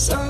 Some